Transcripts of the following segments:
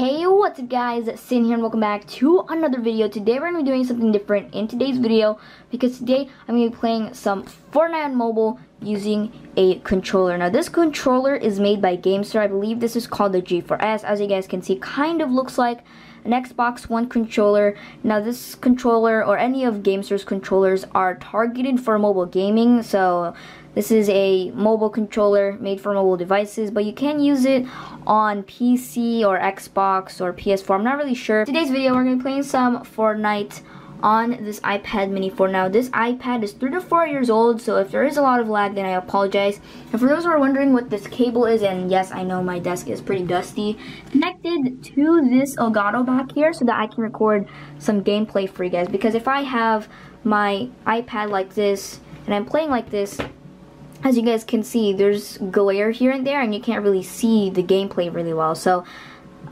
Hey, what's up guys, Syn here and welcome back to another video. Today we're going to be doing something different in today's video because today I'm going to be playing some Fortnite on mobile using a controller. Now this controller is made by GameSir. I believe this is called the G4S. As you guys can see, kind of looks like an Xbox One controller. Now this controller or any of GameSir's controllers are targeted for mobile gaming. So this is a mobile controller made for mobile devices, but you can use it on PC or Xbox or PS4. I'm not really sure. Today's video, we're going to be playing some Fortnite on this iPad mini 4. Now, this iPad is 3 to 4 years old, so if there is a lot of lag, then I apologize. And for those who are wondering what this cable is, and yes, I know my desk is pretty dusty, connected to this Elgato back here so that I can record some gameplay for you guys. Because if I have my iPad like this, and I'm playing like this, as you guys can see, there's glare here and there, and you can't really see the gameplay really well. So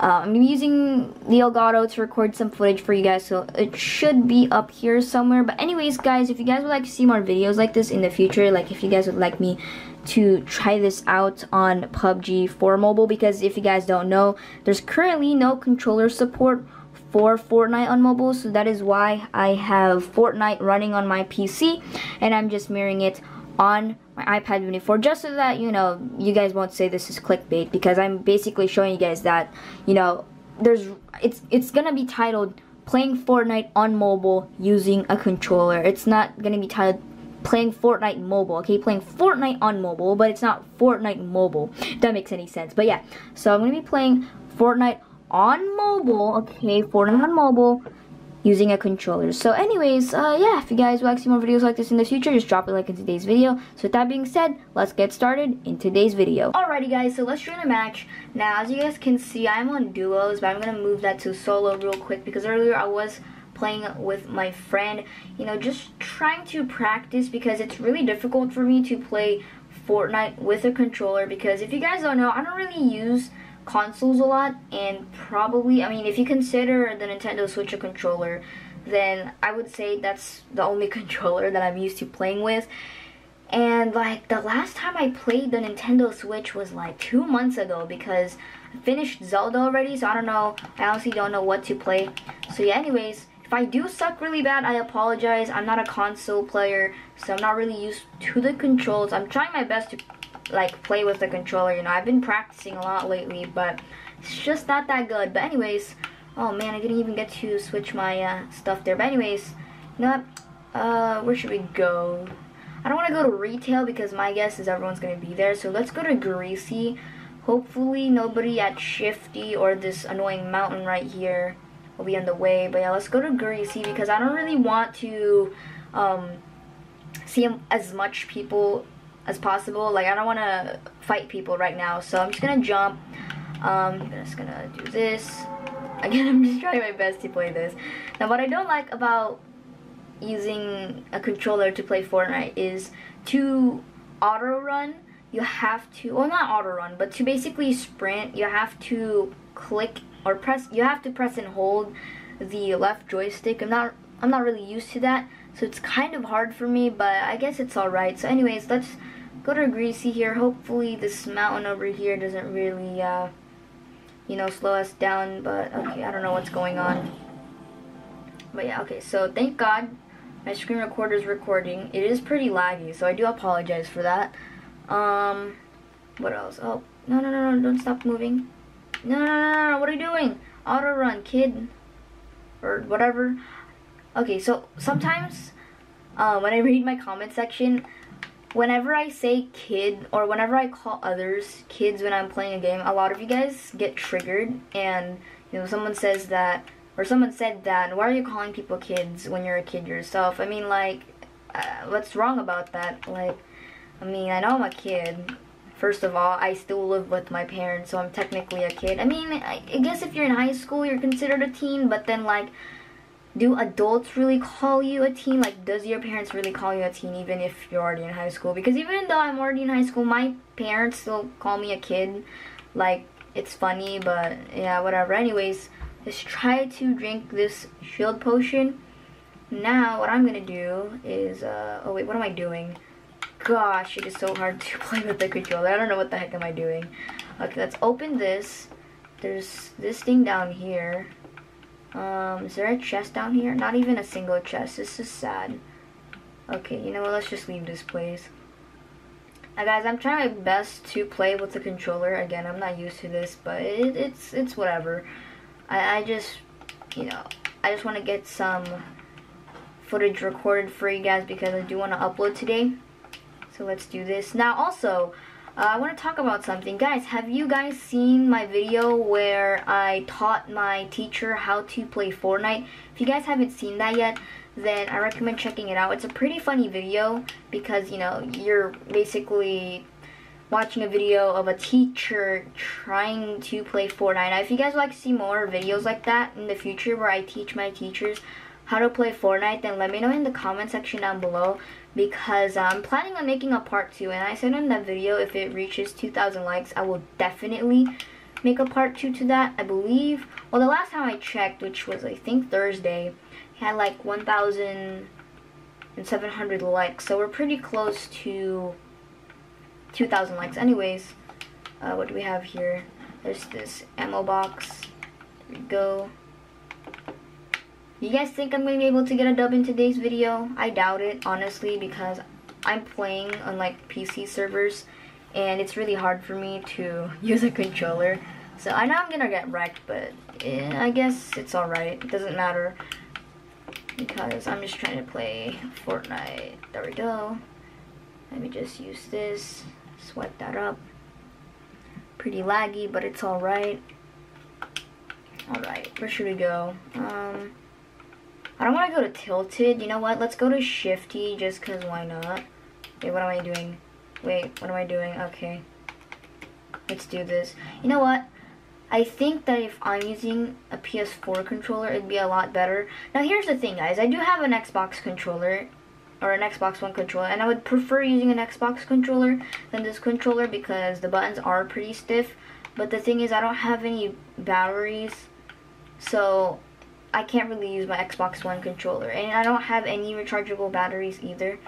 uh, I'm using the Elgato to record some footage for you guys, so it should be up here somewhere. But anyways, guys, if you guys would like to see more videos like this in the future, like if you guys would like me to try this out on PUBG for mobile, because if you guys don't know, there's currently no controller support for Fortnite on mobile, so that is why I have Fortnite running on my PC, and I'm just mirroring it on my iPad mini 4 just so that, you know, you guys won't say this is clickbait because I'm basically showing you guys that, you know, there's, it's, it's gonna be titled playing Fortnite on mobile using a controller. It's not gonna be titled playing Fortnite mobile, okay? Playing Fortnite on mobile, but it's not Fortnite mobile. That makes any sense. But yeah, so I'm gonna be playing Fortnite on mobile, okay? Fortnite on mobile using a controller. So anyways, uh, yeah, if you guys would like to see more videos like this in the future, just drop a like in today's video. So with that being said, let's get started in today's video. Alrighty guys, so let's join a match. Now, as you guys can see, I'm on duos, but I'm to move that to solo real quick because earlier I was playing with my friend, you know, just trying to practice because it's really difficult for me to play Fortnite with a controller because if you guys don't know, I don't really use consoles a lot and probably I mean if you consider the Nintendo Switch a controller then I would say that's the only controller that I'm used to playing with. And like the last time I played the Nintendo Switch was like two months ago because I finished Zelda already so I don't know. I honestly don't know what to play. So yeah anyways if I do suck really bad I apologize. I'm not a console player so I'm not really used to the controls. I'm trying my best to like play with the controller. You know, I've been practicing a lot lately, but it's just not that good. But anyways, oh man, I didn't even get to switch my uh, stuff there. But anyways, you know what? Uh, where should we go? I don't want to go to retail because my guess is everyone's to be there. So let's go to Greasy. Hopefully nobody at Shifty or this annoying mountain right here will be on the way. But yeah, let's go to Greasy because I don't really want to um, see as much people as possible. Like, I don't want to fight people right now, so I'm just going to jump. Um, I'm just going to do this. Again, I'm just trying my best to play this. Now, what I don't like about using a controller to play Fortnite is to auto run you have to well not auto run but to basically sprint you have to click or press you have to press and hold the left joystick I'm not I'm not really used to that so it's kind of hard for me but I guess it's alright so anyways let's go to Greasy here. Hopefully this mountain over here doesn't really, uh, you know, slow us down. But, okay, I don't know what's going on. But yeah, okay, so thank God my screen recorder is recording. It is pretty laggy, so I do apologize for that. Um, what else? Oh, no, no, no, no, don't stop moving. No, no, no, no, no, what are you doing? Auto run, kid. Or whatever. Okay, so sometimes uh, when I read my comment section, whenever I say kid or whenever I call others kids when I'm playing a game, a lot of you guys get triggered and you know someone says that or someone said that why are you calling people kids when you're a kid yourself? I mean like uh, what's wrong about that? Like I mean I know I'm a kid. First of all, I still live with my parents, so I'm technically a kid. I mean, I, I guess if you're in high school, you're considered a teen, but then like do adults really call you a teen? Like, does your parents really call you a teen even if you're already in high school? Because even though I'm already in high school, my parents still call me a kid. Like, it's funny, but yeah, whatever. Anyways, just try to drink this shield potion. Now, what I'm gonna do is, uh, oh wait, what am I doing? Gosh, it is so hard to play with the controller. I don't know what the heck am I doing. Okay, let's open this. there's this thing down here. Um, is there a chest down here? Not even a single chest. This is sad. Okay, you know what? Let's just leave this place. Now guys, I'm trying my best to play with the controller. Again, I'm not used to this, but it, it's it's whatever. I, I just, you know, I just want to get some footage recorded for you guys because I do want to upload today. So let's do this. Now also, uh, I want to talk about something. Guys, have you guys seen my video where I taught my teacher how to play Fortnite? If you guys haven't seen that yet, then I recommend checking it out. It's a pretty funny video because, you know, you're basically watching a video of a teacher trying to play Fortnite. Now, if you guys would like to see more videos like that in the future where I teach my teachers how to play Fortnite, then let me know in the comment section down below because I'm planning on making a part 2 and I said in that video if it reaches 2,000 likes, I will definitely make a part 2 to that. I believe, well the last time I checked, which was I think Thursday, had like 1,700 likes. So we're pretty close to 2,000 likes. Anyways, uh, what do we have here? There's this ammo box. There we go. You guys think I'm going to be able to get a dub in today's video? I doubt it, honestly, because I'm playing on like PC servers and it's really hard for me to use a controller. So I know I'm going to get wrecked, but I guess it's alright. It doesn't matter because I'm just trying to play Fortnite. There we go. Let me just use this, swipe that up. Pretty laggy, but it's alright. Alright, where should we go? Um, I don't want to go to tilted. You know what? Let's go to shifty just because why not? Wait, what am I doing? Wait, what am I doing? Okay. Let's do this. You know what? I think that if I'm using a PS4 controller, it'd be a lot better. Now here's the thing, guys. I do have an Xbox controller, or an Xbox One controller, and I would prefer using an Xbox controller than this controller because the buttons are pretty stiff. But the thing is, I don't have any batteries, so I can't really use my Xbox One controller. And I don't have any rechargeable batteries either.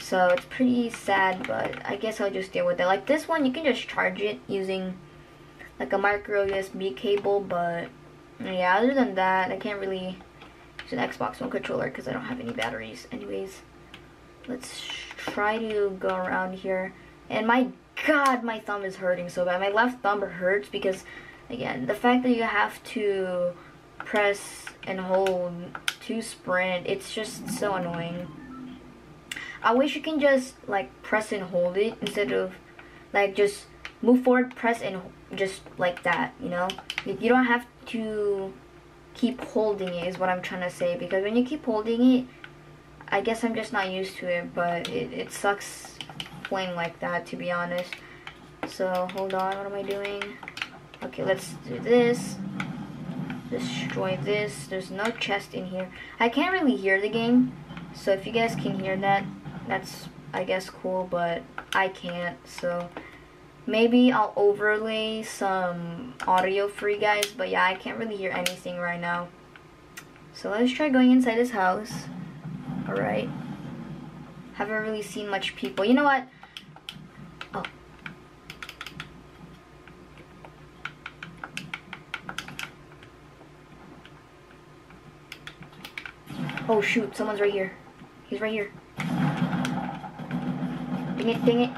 So it's pretty sad, but I guess I'll just deal with it. Like this one, you can just charge it using like a micro USB cable, but yeah, other than that, I can't really use an Xbox One controller because I don't have any batteries. Anyways, let's try to go around here. And my god, my thumb is hurting so bad. My left thumb hurts because, again, the fact that you have to press and hold to sprint, it's just so annoying. I wish you can just, like, press and hold it instead of, like, just move forward, press, and just like that, you know? You don't have to keep holding it is what I'm trying to say because when you keep holding it, I guess I'm just not used to it, but it, it sucks playing like that, to be honest. So, hold on, what am I doing? Okay, let's do this. Destroy this. There's no chest in here. I can't really hear the game, so if you guys can hear that, that's, I guess, cool, but I can't, so maybe I'll overlay some audio for you guys, but yeah, I can't really hear anything right now. So let's try going inside this house. Alright. Haven't really seen much people. You know what? Oh shoot, someone's right here. He's right here. Dang it, dang it.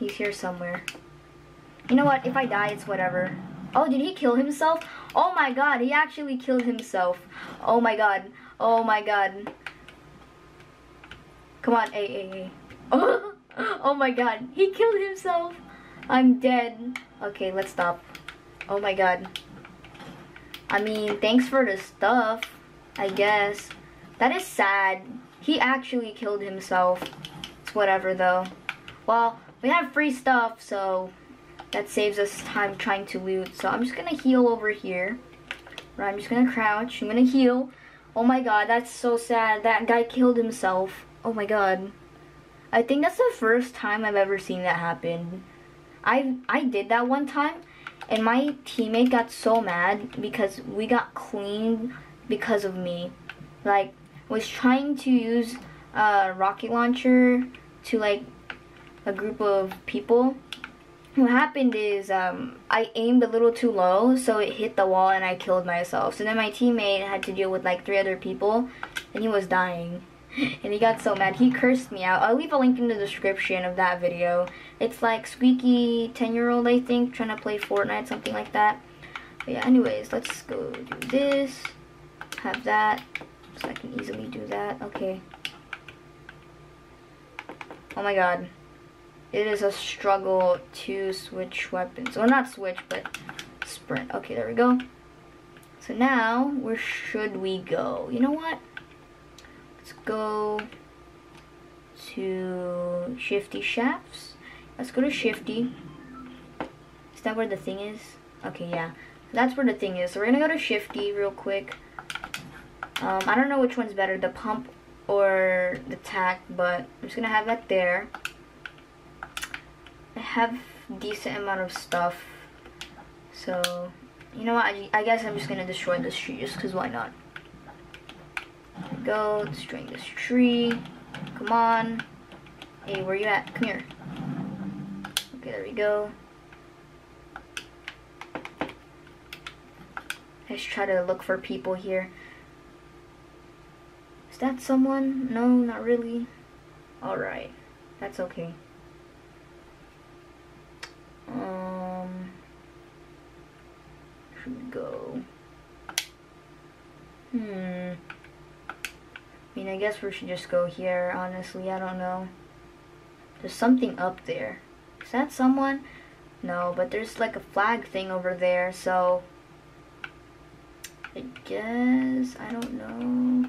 He's here somewhere. You know what? If I die, it's whatever. Oh, did he kill himself? Oh my god, he actually killed himself. Oh my god. Oh my god. Come on, A, A, A. Oh, Oh, my god, he killed himself. I'm dead. Okay, let's stop. Oh my god. I mean, thanks for the stuff, I guess. That is sad. He actually killed himself. It's whatever though. Well, we have free stuff, so that saves us time trying to loot. So I'm just gonna heal over here. Right, I'm just gonna crouch. I'm gonna heal. Oh my god, that's so sad. That guy killed himself. Oh my god. I think that's the first time I've ever seen that happen. I I did that one time, and my teammate got so mad because we got cleaned because of me. Like, was trying to use a rocket launcher to like a group of people. What happened is um, I aimed a little too low, so it hit the wall and I killed myself. So then my teammate had to deal with like three other people, and he was dying. And he got so mad. He cursed me out. I'll leave a link in the description of that video. It's like Squeaky 10-year-old, I think, trying to play Fortnite, something like that. But yeah, anyways, let's go do this. Have that. So I can easily do that. Okay. Oh my god. It is a struggle to switch weapons. Well, not switch, but sprint. Okay, there we go. So now, where should we go? You know what? Let's go to Shifty Shafts. Let's go to Shifty. Is that where the thing is? Okay, yeah. That's where the thing is. So we're gonna go to Shifty real quick. Um, I don't know which one's better, the pump or the tack, but I'm just gonna have that there. I have decent amount of stuff, so you know what? I, I guess I'm just gonna destroy this tree just because why not? Go, destroying this tree. Come on. Hey, where you at? Come here. Okay, there we go. Let's try to look for people here. Is that someone? No, not really. Alright. That's okay. Um, should we go? Hmm. I mean, I guess we should just go here, honestly. I don't know. There's something up there. Is that someone? No, but there's like a flag thing over there, so... I guess, I don't know.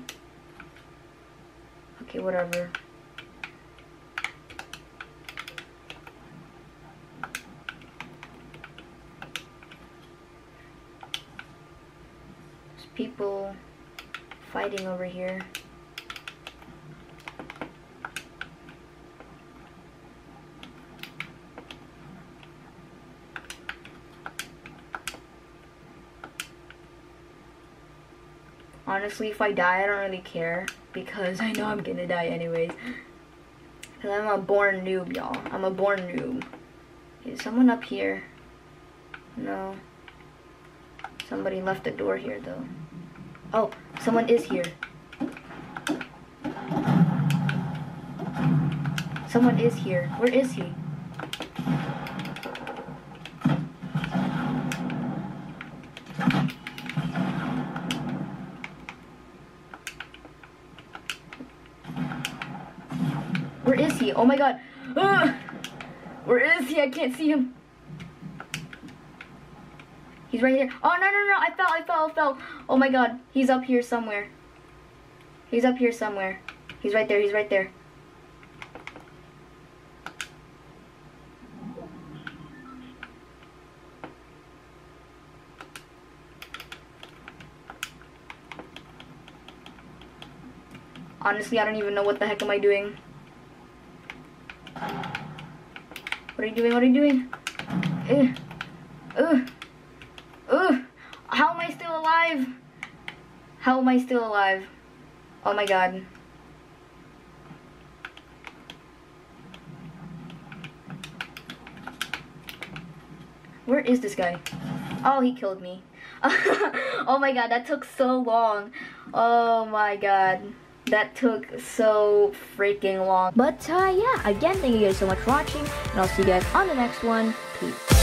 Okay, whatever. There's people fighting over here. Honestly, if I die, I don't really care because I know I'm gonna die anyways. Because I'm a born noob, y'all. I'm a born noob. Is someone up here? No. Somebody left the door here, though. Oh, someone is here. Someone is here. Where is he? Where is he? Oh my god. Ugh. Where is he? I can't see him. He's right here. Oh, no, no, no. I fell, I fell, I fell. Oh my god. He's up here somewhere. He's up here somewhere. He's right there. He's right there. Honestly, I don't even know what the heck am I doing. What are you doing? What are you doing? Ugh. Ugh. Ugh. How am I still alive? How am I still alive? Oh my god. Where is this guy? Oh, he killed me. oh my god, that took so long. Oh my god. That took so freaking long. But uh, yeah, again, thank you guys so much for watching, and I'll see you guys on the next one. Peace.